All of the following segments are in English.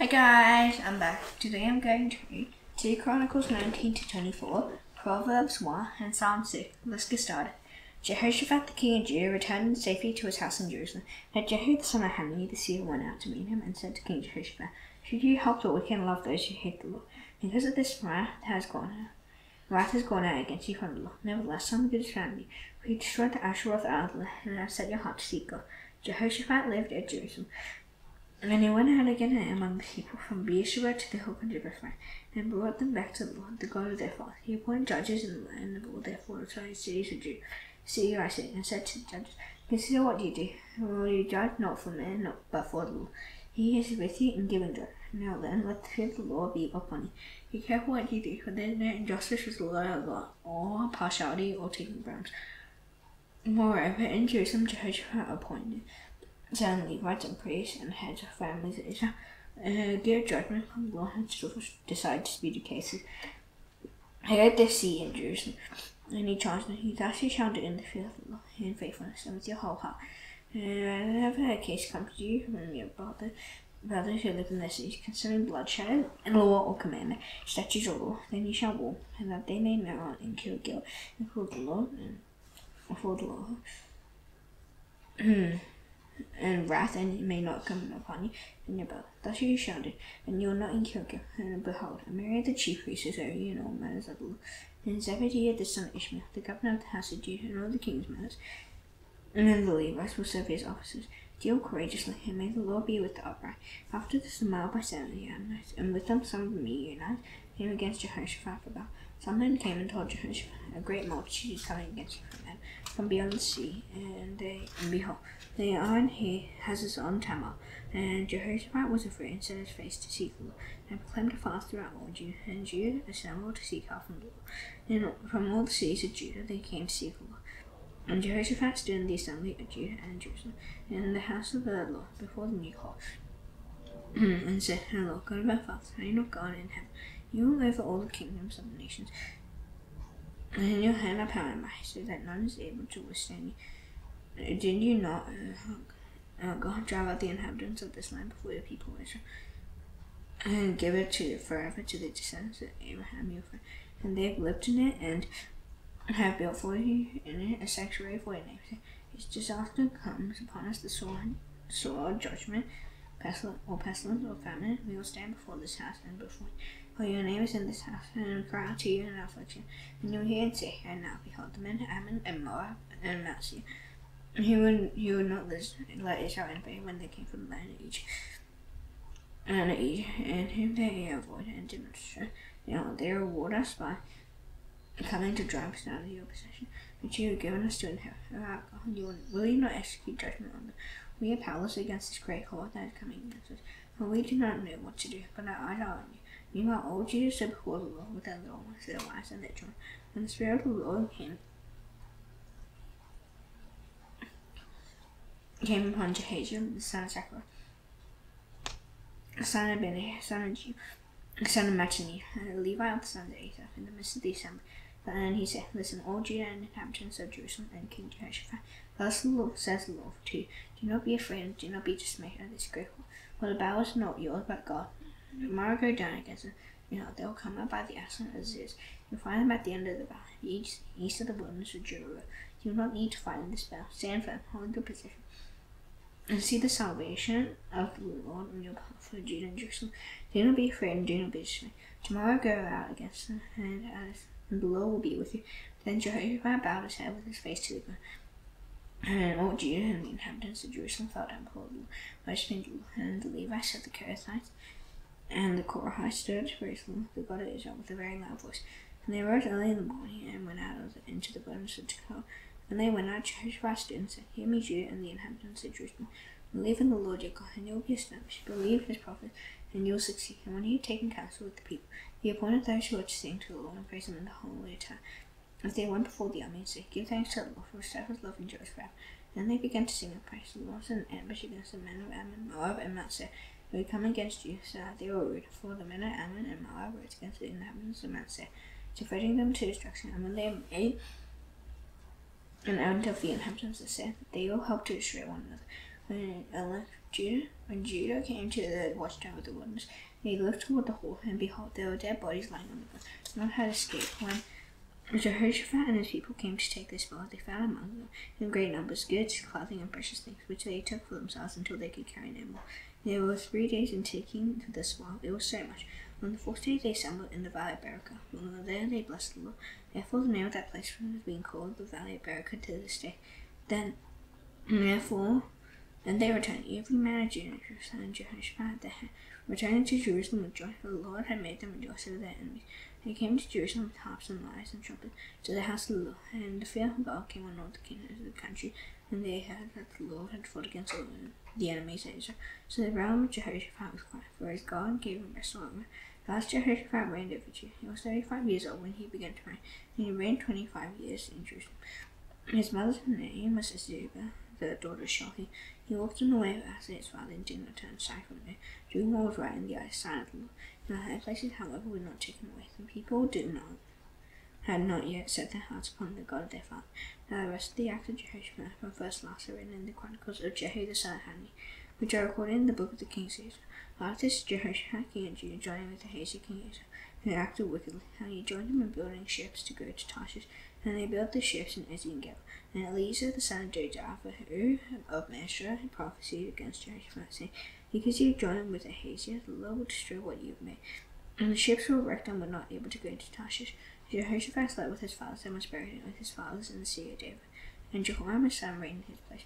Hi guys, I'm back. Today I'm going to read 2 Chronicles 19 to 24, Proverbs 1, and Psalm 6. Let's get started. Jehoshaphat the king of Judah returned safely to his house in Jerusalem. Now Jehu the son of Hanani the seer went out to meet him and said to King Jehoshaphat, Should you help the wicked and love those who hate the Lord? Because of this wrath has gone out. Wrath has gone out against you from the Lord. Nevertheless, some good is found you, for you destroyed the Asheroth land, and have set your heart to seek God. Jehoshaphat lived at Jerusalem. And he went out again among the people from Beersheba to the hill country of Ephraim, and brought them back to the Lord, the God of their father. He appointed judges in the land of all their fortified cities of Judah. See, I said, and said to the judges, Consider what you do. Will you judge not for men, not, but for the Lord? He is with you in giving judgment. Now then, let the fear of the Lord be upon you. Be careful what you do, for there is no injustice with the Lord our God, or partiality, or taking bribes. Moreover, in Jerusalem, Jehoshaphat appointed certain Levites and priests and heads of families of Israel uh, give judgment on the Lord and still decide disputed cases. He had this see in Jerusalem, and he charged them, He thus you shall do in the fear of the Lord, in faithfulness, and with your whole heart. And whenever a case comes to you from your brother, brothers who live in the cities concerning bloodshed, and law or commandment, statutes or law, then you shall war, and that they may know and kill guilt, and for the law and for the Lord. And wrath, and it may not come upon you and your belly. Thus you do, and you will not incur guilt. And behold, Amariah the chief priest is over you in matters of the law. And Zebadiah the son of Ishmael, the governor of the house of Judah, and all the king's matters, and then the Levites will serve his officers. Deal courageously, and may the Lord be with the upright. After this, the mile by seven the Ammonites, and with them some of the Midianites, came against Jehoshaphat for battle. Some men came and told Jehoshaphat, A great multitude is coming against you from men, from beyond the sea, and they, and behold, the iron he has his own Tamar. And Jehoshaphat was afraid and set his face to seek the Lord, and proclaimed a fast throughout all Judah, and Judah assembled to seek from the Lord. And from all the cities of Judah they came to seek the Lord. And Jehoshaphat stood in the assembly of Judah and Jerusalem, in the house of the Lord, before the new court, and said, Hello, God of our fathers, are you not God in heaven? You rule over all the kingdoms of the nations, and in your hand are power and might, so that none is able to withstand you. Did you not, uh, uh, God, drive out the inhabitants of this land before your people Israel, and give it to forever to the descendants of Abraham your friend? And they have lived in it, and have built for you in it a sanctuary for your name. His disaster comes upon us, the sword, sword, judgment, pestilence, or pestilence, or famine. We will stand before this house and before. For your name is in this house, and cry out to you in affliction. And you will hear and say, And now behold, the men Ammon and Moab and Mount. He would, he would not listen, let Israel invade when they came from the land of Egypt. And and whom they avoided and did not. You know, they reward us by coming to drive us out of your possession, which you have given us to inherit. You will, you not execute judgment on them? We are powerless against this great horde that is coming against us, for we do not know what to do, but our eyes are on you. Meanwhile, all Judah stood before the Lord with their little ones, their wives, and their children. And the Spirit of the Lord came, came upon Jehaziel, the son of Zechariah, the son of Benaiah, son of Jew, the son of Mattaniah, uh, and the Levite, the son of Asaph, in the midst of the assembly. And he said, Listen, all Judah and inhabitants of Jerusalem and King Jehoshaphat, thus the Lord says the Lord to you, Do not be afraid and do not be dismayed at this great war, for the battle is not yours but God. Tomorrow go down against them. You know, they'll come up by the ascent as is. You'll find them at the end of the valley, east, east of the wilderness of Jericho. You will not need to fight in this battle. Stand firm, hold your position, and see the salvation of the Lord on your path for Judah and Jerusalem. Do not be afraid and do not be dismayed. Tomorrow go out against them, and as and the Lord will be with you. Then Jehoshaphat bowed his head with his face to the ground. And all Judah and the inhabitants of Jerusalem fell down before the Lord, the. And the Levites of the Kerethites and the Korahites stood to praise the the God of Israel, with a very loud voice. And they rose early in the morning and went out the, into the wilderness of Tekoa. And they went out, Jehoshaphat stood and said, Hear and the inhabitants of Jerusalem. Believe in the Lord your God, and you will be established. Believe his prophets, and you will succeed. And when he had taken counsel with the people, he appointed those who were to sing to the Lord and praise him in the holy attire. As they went before the army and said, Give thanks to the Lord for his steadfast love and Jehoshaphat. Then they began to sing and praise the Lord and ambush against the men of Ammon, Moab, and Mount Seir, who had come against you, so that they were rude. For the men of Ammon and Moab were against the inhabitants of Mount Seir, defeating them to destruction. And when they made an end of the inhabitants of Seir, they all helped to destroy one another. and Ella, Judah, when Judah came to the watchtower of the wilderness, he looked toward the hall, and behold, there were dead bodies lying on the ground. None had escaped. When Jehoshaphat and his people came to take this spoil, they found among them in great numbers goods, clothing, and precious things, which they took for themselves until they could carry no more. There were three days in taking the spoil. It was so much. On the fourth day they assembled in the valley of Berachah. When there they blessed the Lord. Therefore the name of that place has been called the valley of Berachah to this day. Then, therefore, and they returned, every man of Judah and Jehoshaphat, they returning to Jerusalem with joy, for the Lord had made them rejoice over their enemies. They came to Jerusalem with harps and lyres and trumpets to the house of the Lord, and the fear of God came on all the kingdoms of the country, and they heard that the Lord had fought against the enemies of Israel. So the realm of Jehoshaphat was quiet, for his God gave him rest all over. Thus Jehoshaphat reigned over Judah. He was thirty-five years old when he began to reign, and he reigned twenty-five years in Jerusalem. His mother's name was Azubah, the daughter of Shilhi. He walked in the way of Asa his father and did not turn aside from it, doing what was right in the eyes of the Lord. The high places, however, were not taken away. The people did not had not yet set their hearts upon the God of their father. Now the rest of the acts of Jehoshaphat from first last are written in the chronicles of Jehu the son of Hanani, which are recorded in the book of the kings. Jehoshaphat king of Judah joining with Ahaziah king of Israel, who acted wickedly, and he joined them in building ships to go to Tarshish, and they built the ships in Ezion Geber. And Eliezer the son of Jojapha, who of Mesra, prophesied against Jehoshaphat, saying, Because you joined with Ahaziah, the Lord will destroy what you have made. And the ships were wrecked and were not able to go to Tarshish. Jehoshaphat slept with his fathers and was buried with his fathers in the city of David. And Jehoram his son reigned in his place.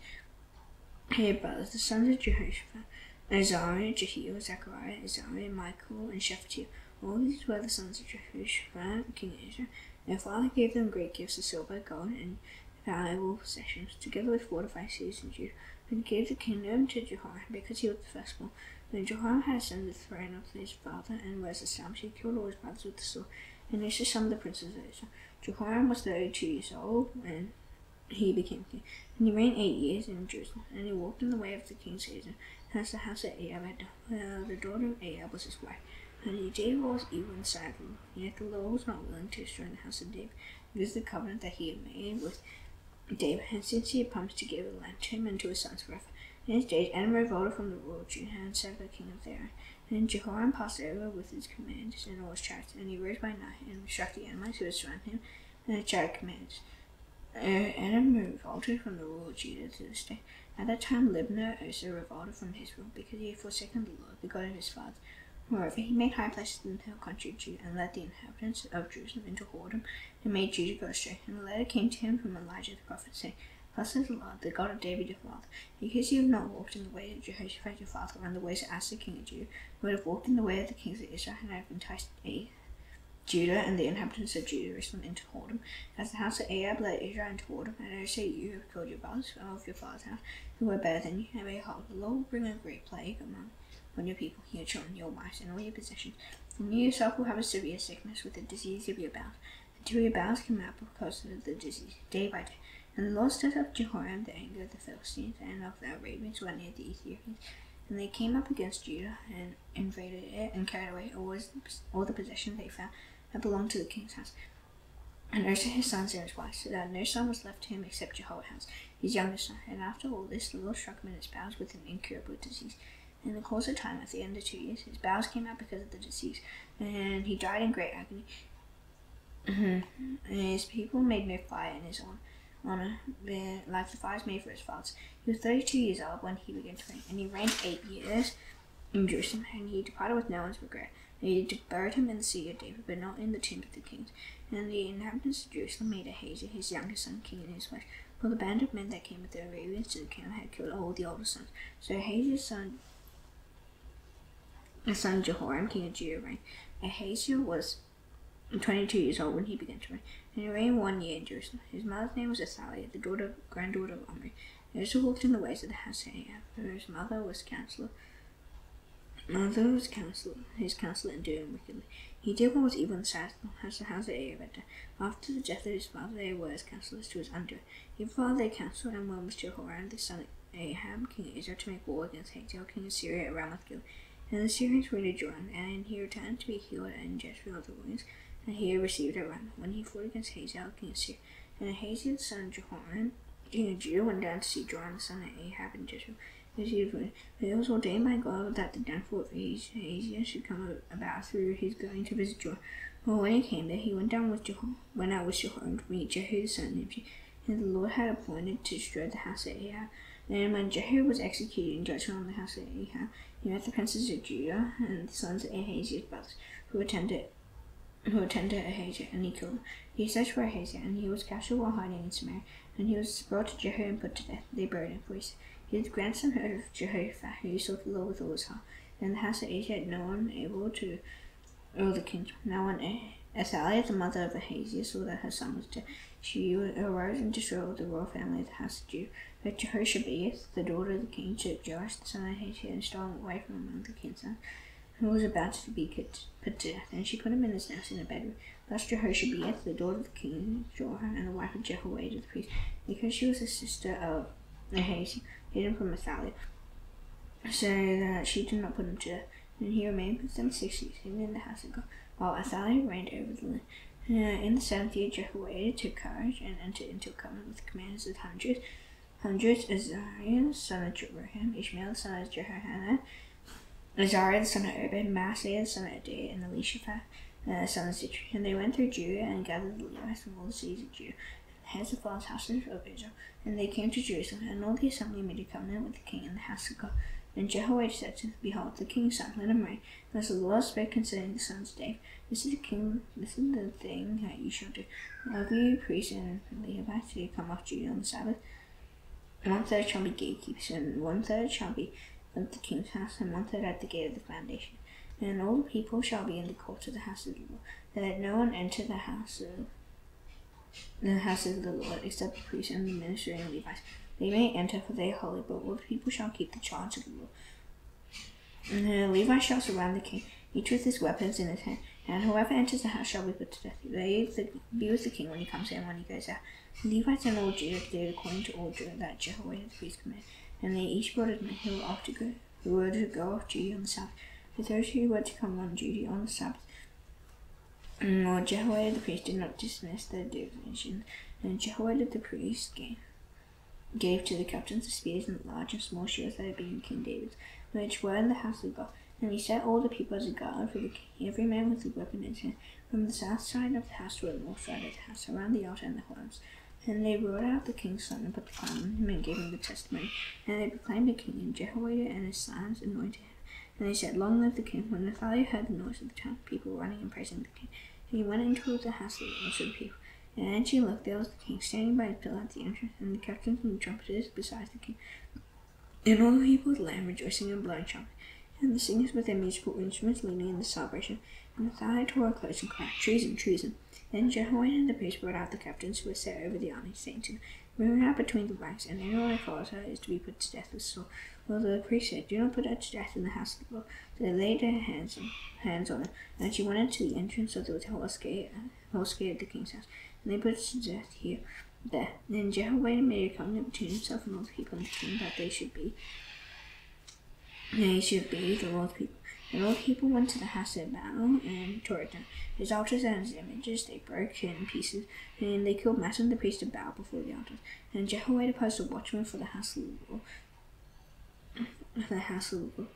He had brothers, the sons of Jehoshaphat, Azariah, Jehiel, Zechariah, Azariah, Michael, and Shephatiah. All these were the sons of Jehoshaphat, king of Israel. Their father gave them great gifts of silver, gold, and valuable possessions, together with fortified cities in Judah. And gave the kingdom to Jehoram because he was the firstborn. When Jehoram had ascended the throne of his father and was established, he killed all his brothers with the sword. And this is some of the princes of Israel. Jehoram was thirty-two years old when he became king. And he reigned eight years in Jerusalem. And he walked in the way of the king's Israel, as the house of Ahab had. Uh, the daughter of Ahab was his wife. And he did was even Lord. Yet the Lord was not willing to destroy the house of David, because the covenant that he had made with David, and since he had promised to give the land to him and to his sons forever. In his days, Edom revolted from the rule of Judah and served the king of there. And Jehoram passed over with his commanders and all his chariots, and he rose by night and struck the enemies who had surrounded him, and the chariot commanders. Uh, Edom revolted from the rule of Judah to this day. At that time, Libnah also revolted from his rule, because he had forsaken the Lord, the God of his fathers. Moreover, he made high places in the hill country of Judah, and led the inhabitants of Jerusalem into whoredom, and made Judah go astray. And a letter came to him from Elijah the prophet, saying, Thus says the Lord, the God of David your father, because you have not walked in the way of Jehoshaphat your father, and the ways of Asa king of Judah, you would have walked in the way of the kings of Israel, and have enticed a Judah and the inhabitants of Jerusalem into whoredom, as the house of Ahab led Israel into whoredom, and I say you have killed your brothers of your father's house, who were better than you, and behold, the Lord will bring a great plague among on your people, your children, your wives, and all your possessions. And you yourself will have a severe sickness with the disease of your bowels, until your bowels come out because of the disease, day by day. And the Lord stirred up Jehoram the anger of the Philistines and of the Arabians who were near the Ethiopians. And they came up against Judah and invaded it and carried away all, all the possessions they found that belonged to the king's house. And Uzzah his sons and his wives, so that no son was left to him except Jehoahaz, his youngest son. And after all this, the Lord struck him in his bowels with an incurable disease. In the course of time, at the end of two years, his bowels came out because of the disease, and he died in great agony. Mm-hmm. and his people made no fire in his own honor, like the fires made for his fathers. He was 32 years old when he began to reign, and he reigned eight years in Jerusalem, and he departed with no one's regret. He buried him in the city of David, but not in the tomb of the kings. And the inhabitants of Jerusalem made Ahaziah, his youngest son, king in his place. For the band of men that came with the Arabians to the camp had killed all the older sons. So Ahaziah's son his son Jehoram, king of Judah, reigned. Ahaziah was 22 years old when he began to reign, and he reigned one year in Jerusalem. His mother's name was Athaliah, the daughter, granddaughter of Omri. Also walked in the ways of the house of Ahab, for his mother was counselor. Mother was counselor, his counselor in doing wickedly. He did what was evil in sight as the house of Ahab. After the death of his father, they were as counselors to his undoing. Even while they counseled and one was Jehoram, the son of Ahab, king of Israel, to make war against Hazael, king of Syria, at Ramoth. And the Syrians raided Jordan, and he returned to be healed in Jezreel of the wounds, and he received a run when he fought against Hazael, king of Syria. And Hazael, son of Jehoram, king of Judah, went down to see Joram, the son of Ahab, in Jezreel. He ordained by God that the downfall of Ahaziah should come about through his going to visit Jehoram. Well, when he came there, he went down with Jehoram, went out with Jehoram to meet Jehu the son of Nimshi, and the Lord had appointed to destroy the house of Ahab. And when Jehu was executing judgment on the house of Ahab, he met the princes of Judah and the sons of Ahaziah's brothers, who attended who attended Ahaziah, and he killed them. He searched for Ahaziah, and he was captured while hiding in Samaria, and he was brought to Jehu and put to death. They buried him, for he was grandson of Jehoshaphat, who sought the Lord with all his heart. And the house of had no one able to rule the kingdom. Now when Athaliah, the mother of Ahaziah, saw that her son was dead, she arose and destroyed the royal family of the house of Judah. But Jehoshabeath, the daughter of the king, took Joash, the son of Ahaziah, and stole him away from among the king's sons, who was about to be put to death. And she put him in his house in a bedroom. Thus Jehoshabeath, the daughter of the king, saw her, and the wife of Jehoiada the priest, because she was a sister of Ahaziah hidden from Athaliah, so that she did not put him to death. And he remained with them six years, hidden in the house of God, while Athaliah reigned over the land. Uh, in the seventh year, Jehoiada took courage and entered into a covenant with the commanders of hundreds, hundreds Azariah, son of Jeroham, Ishmael, son of Jehohanan, Azariah, the son of Obed, Maaseiah, the son of Adair, and Elishaphat, uh, son of Zitri. And they went through Judah and gathered the Levites from all the cities of Judah, heads of God's houses of Israel. And they came to Jerusalem, and all the assembly made a covenant with the king and the house of God. And Jehoiada said to Behold, the king's son, let him reign. As the Lord spake concerning the sons of David, this is the king, this is the thing that you shall do. Of you priests and Levites who come off Judah on the Sabbath, one third shall be gatekeepers, and one third shall be of the king's house, and one third at the gate of the foundation. And all the people shall be in the court of the house of the Lord. Let no one enter the house of the house of the Lord, except the priests and the ministering Levites. They may enter, for they are holy, but the people shall keep the charge of the Lord. And the Levites shall surround the king, each with his weapons in his hand, and whoever enters the house shall be put to death. They be with the king when he comes in and when he goes out. The Levites and all Judah did according to all that Jehoiada the priest commanded, and they each brought a man who were off to go, who were to go off duty on the Sabbath. But those who were to come on duty on the Sabbath Mm, nor Jehoiada the priest did not dismiss their division, and Jehoiada the priest gave, gave to the captains the spears and large and small shields that had been King David's, which were in the house of God. And he set all the people as a guard for the king, every man with a weapon in hand, from the south side of the house to the north side of the house, around the altar and the horns. And they brought out the king's son and put the crown on him and gave him the testimony. And they proclaimed the king, and Jehoiada and his sons anointed him. And they said, Long live the king. When Athaliah heard the noise of the town, people running and praising the king, he went into the house of the the people. And as she looked, there was the king standing by his pillar at the entrance, and the captains and the trumpeters beside the king. And all the people of the land rejoicing and blowing trumpets, and the singers with their musical instruments leading in the celebration. And the Athaliah tore clothes and cried, Treason, treason. Then Jehoiada and the priest brought out the captains who were set over the army, saying to them, Bring out between the ranks, and anyone who follows her is to be put to death with sword. Well, the priest said, Do not put her to death in the house of the Lord. They laid their hands on, hands on her, and she went into the entrance of the horse gate, horse gate of the king's house. And they put to death here, there. Then Jehoiada made a covenant between himself and all the people and the king that they should be, they should be the Lord's people. And all the people went to the house of Baal and tore it down. His altars and his images they broke in pieces, and they killed Mattan the priest of Baal before the altars. And Jehoiada posted a watchman for the house of the Lord, the house of the Lord.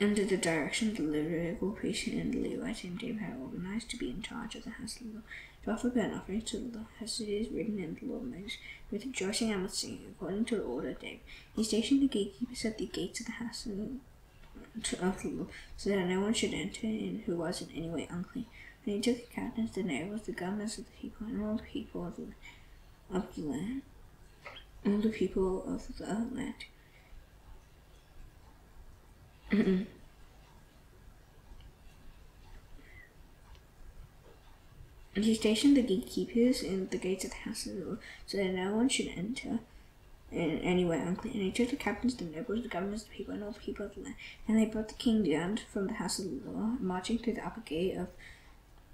Under the direction of the Levitical priest and the Levite David had organized to be in charge of the house of the Lord, to offer burnt offerings to the Lord, as it is written in the Lord Moses, with rejoicing and with singing, according to the order of David. He stationed the gatekeepers at the gates of the house of the Lord, so that no one should enter in who was in any way unclean. And he took the captains, the nobles, the governors of the people, and all the people of the, of the land, all the people of the land. And he stationed the gatekeepers in the gates of the house of so that no one should enter in any way unclean. And he took the captains, the nobles, the governors, the people, and all the people of the land. And they brought the king down from the house of the marching through the upper gate of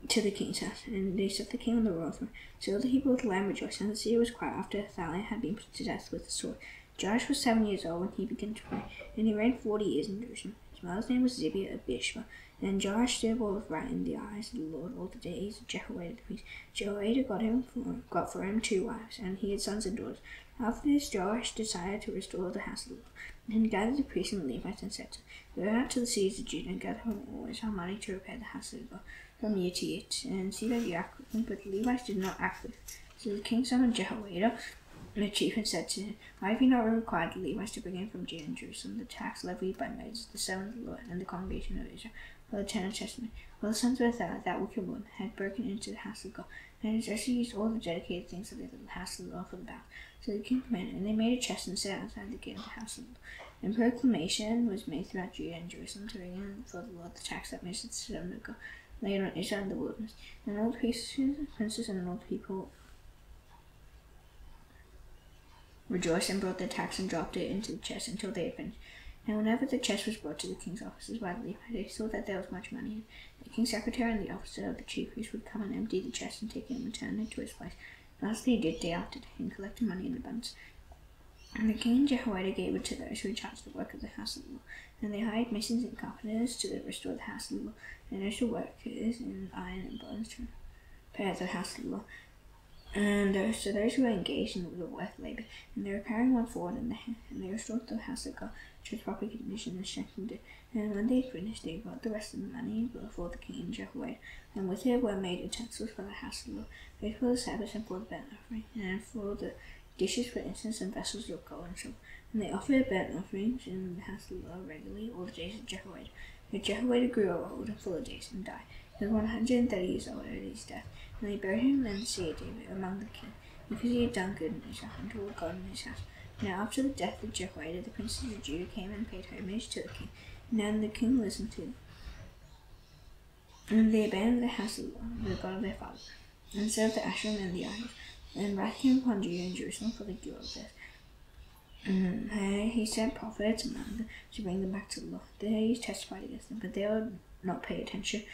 to the king's house. And they set the king on the royal throne. So all the people of the land rejoiced, and the city was quiet after Athaliah had been put to death with the sword. Joash was seven years old when he began to reign, and he reigned forty years in Jerusalem. His mother's name was Zibiah of Beersheba. And Joash did what was right in the eyes of the Lord all the days of Jehoiada the priest. Jehoiada got him for, got for him two wives, and he had sons and daughters. After this, Joash decided to restore the house of the Lord, and he gathered the priests and the Levites and said, to them, Go out to the cities of Judah and gather from always our money to repair the house of God from year to year, and see that you act with them. But the Levites did not act with them. So the king summoned Jehoiada, the chief, and said to him, Why have you not required the Levites to bring in from Judah and Jerusalem the tax levied by Moses, the servant of the Lord, and the congregation of Israel, for the ten testament? Well, the sons of Athaliah, that wicked woman, had broken into the house of God, and had also used all the dedicated things of the house of the Lord for the battle. So the king commanded, and they made a chest and set outside the gate of the house of the Lord. And proclamation was made throughout Judah and Jerusalem to bring in for the Lord the tax that Moses, the servant of God, laid on Israel in the wilderness. And all the priests, princes, and all the people rejoiced and brought their tax and dropped it into the chest until they had finished. And whenever the chest was brought to the king's officers by the Levites, they saw that there was much money in. The king's secretary and the officer of the chief priest would come and empty the chest and take it and return it to its place. Thus they did day after day, and collected money in abundance. And the king Jehoiada gave it to those who charged the work of the house of the Lord. And they hired masons and carpenters to restore the house of the Lord, and also workers in iron and bronze to repair the house of the Lord. And uh, so those who were engaged in the work labor, and they were carrying one forward, and they, and they restored the house of God to its proper condition and strengthened it. And when they had finished, they brought the rest of the money before the king and Jehoiada, and with it were made utensils for the house of the Lord, both for the Sabbath and for the burnt offering, and for the dishes for incense and vessels of gold and silver. And they offered burnt offerings in the house of the Lord regularly all the days of Jehoiada. But Jehoiada grew old and full of days and died. Was 130 years old at his death. And they buried him in the city of David among the king, because he had done good in Israel and toward God in his house. Now after the death of Jehoiada, the princes of Judah came and paid homage to the king. And the king listened to them. And they abandoned the house of the Lord, the God of their father, and served the Asherim and the idols. And wrath came upon Judah and Jerusalem for the guilt of this. Mm, and he sent prophets among them to bring them back to the Lord. They testified against them, but they would not pay attention.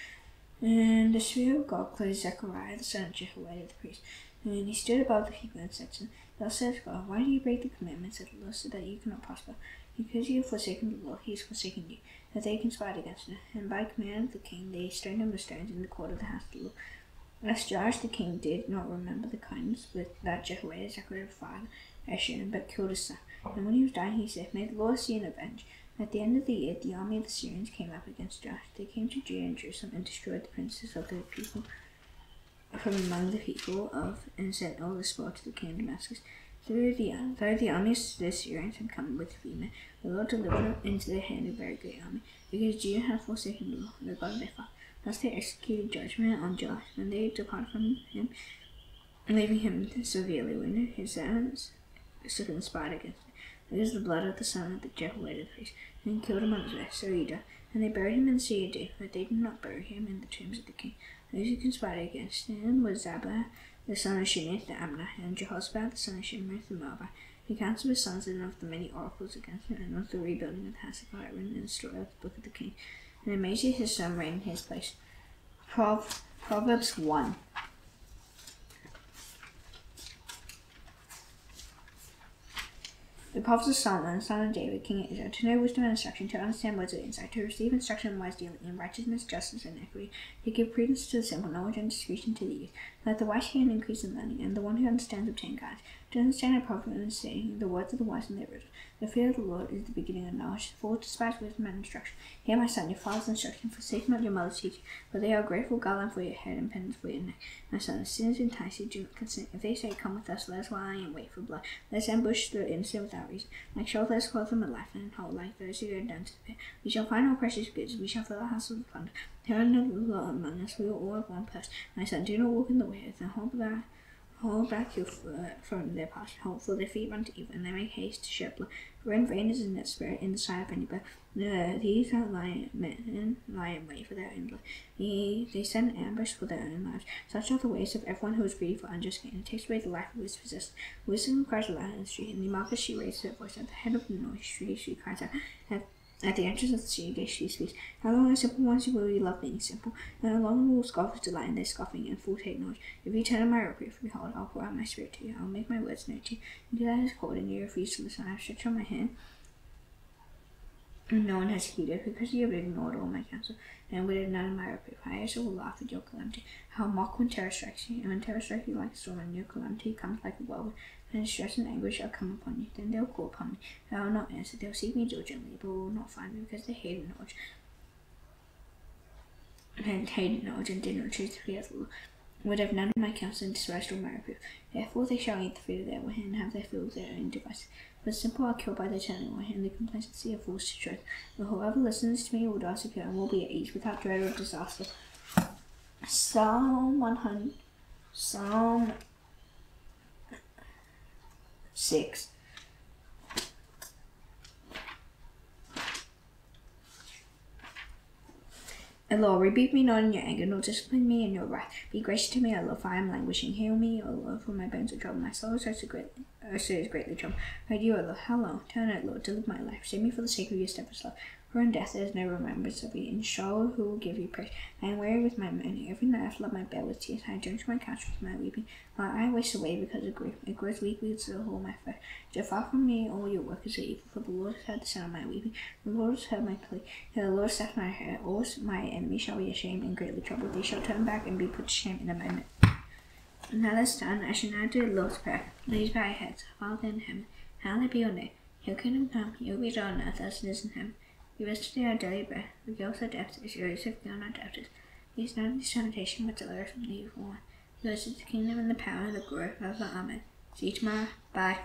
And the Spirit of God clothed Zechariah, the son of Jehoiada the priest. And he stood above the people and said to them, Thus says God, why do you break the commandments of the Lord so that you cannot prosper? Because you have forsaken the Lord, he has forsaken you, that they conspired against him. And by command of the king, they stoned him with stones in the court of the house of the Lord. As Joash the king did not remember the kindness with that Jehoiada, Zechariah's father, Asher, but killed his son. And when he was dying, he said, May the Lord see and avenge. At the end of the year, the army of the Syrians came up against Joash. They came to Judah and Jerusalem and destroyed the princes of the people from among the people of and sent all the spoil to the king of Damascus. Though the, though the armies of the Syrians had come with Vima, the Lord delivered them into the hand of a very great army, because Judah had forsaken the Lord, the God of their father. Thus they executed judgment on Joash, and they departed from him, leaving him severely wounded. His sons conspired against him. It is the blood of the son of the Jehoiada priest, and killed him he died. And they buried him in the city of but they did not bury him in the tombs of the king. Those who conspired against him was Zabah, the son of Shinith the Ammonite, and Jehoshaphat, the son of Shimrith the Moabite. He counseled his sons and of the many oracles against him, and of the rebuilding of the house of God written in the story of the book of the king. And Amaziah his son reigned in his place. Proverbs 1. The prophets of Solomon, son of David, king of Israel, to know wisdom and instruction, to understand words of insight, to receive instruction in wise dealing, in righteousness, justice, and equity, to give prudence to the simple, knowledge and discretion to the youth. Let the wise hand increase in learning, and the one who understands obtain guidance. To understand a proverb and say the words of the wise and their riddle. The fear of the Lord is the beginning of knowledge. For despise wisdom and instruction. Hear my son, your father's instruction, forsake not your mother's teaching, for they are a grateful garland for your head and pendants for your neck. My son, if sinners entice you, do not consent. If they say, Come with us, let us lie and wait for blood. Let us ambush the innocent without reason. Like shall let us call them a life and hold like those who go down to the pit. We shall find all precious goods, we shall fill our house with plunder. Are no among us, we are all one purse. My son, do not walk in the way of hold back Hold back your foot from their path, for their feet run to evil, and they make haste to shed blood. For in vain is in their spirit in the sight of anybody. Uh, these are lying men lie in wait for their own blood. He, they an ambush for their own lives. Such are the ways of everyone who is greedy for unjust gain. It takes away the life of his possessed. Wisdom cries aloud in the street, and the market she raises her voice at the head of the noise street. She cries out, at the entrance of the city gate she speaks. How long, as simple ones, you will you love being simple? And how long will scoffers delight in their scoffing and fool take knowledge? If you turn my reproof, behold, I'll pour out my spirit to you. I'll make my words known to you. Do that is cold, and you refuse to listen. I have stretched out my hand, and no one has heeded, because you have ignored all my counsel, and would none of my reproof. I also will laugh at your calamity. How mock when terror strikes you, and when terror strikes you like a storm, and your calamity comes like a whirlwind. And stress and anguish shall come upon you. Then they'll call upon me, and I will not answer. They'll seek me diligently, but will not find me, because they hated knowledge. And hated knowledge, and did not choose to fear the Lord. Would have none of my counsel and despised all my reproof. Therefore they shall eat the fruit of their way, and have their fill of their own devices. But the simple are killed by the turning away, and the complacency of fools to truth. But whoever listens to me will die secure, and will be at ease without dread of disaster. Psalm 100. Psalm 6. And Lord, rebuke me not in your anger, nor discipline me in your wrath. Be gracious to me, O Lord, for I am languishing. Heal me, O Lord, for my bones are troubled. My soul is greatly, uh, so is greatly troubled. Pray you, O Lord, how long? Turn, O Lord, deliver my life. Save me for the sake of your steadfast love. For in death there is no remembrance of you. Sheol who will give you praise? I am weary with my moaning. Every night I flood my bed with tears. and I drench my couch with my weeping. My eye wastes away because of grief. It grows weak because of all my foe. So far from me all your workers are evil, for the Lord has heard the sound of my weeping. The Lord has heard my plea. And the Lord set my hair. All my enemies shall be ashamed and greatly troubled. They shall turn back and be put to shame in a moment. Now that's done, I shall now do the Lord's Prayer. Please bow your heads. Father in heaven, hallowed be your name. Your kingdom come, your will be done on earth as it is in heaven. Us today our daily bread. Forgive us our debts as you have forgiven our debtors. Lead us not into temptation, but deliver us from the evil one. He is the kingdom and the power and the glory of forever. Amen. See you tomorrow. Bye.